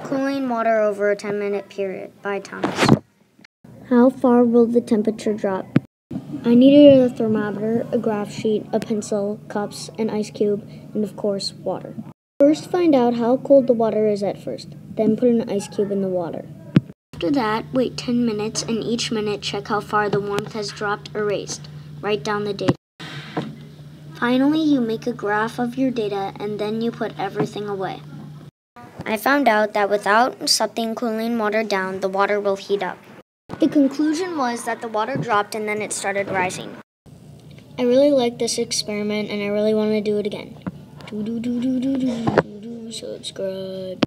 Cooling water over a 10 minute period by Thomas. How far will the temperature drop? I needed a thermometer, a graph sheet, a pencil, cups, an ice cube, and of course, water. First, find out how cold the water is at first, then put an ice cube in the water. After that, wait 10 minutes and each minute check how far the warmth has dropped or raised. Write down the data. Finally, you make a graph of your data and then you put everything away. I found out that without something cooling water down, the water will heat up. The conclusion was that the water dropped and then it started rising. I really like this experiment and I really want to do it again. Do Do do do do do do do subscribe.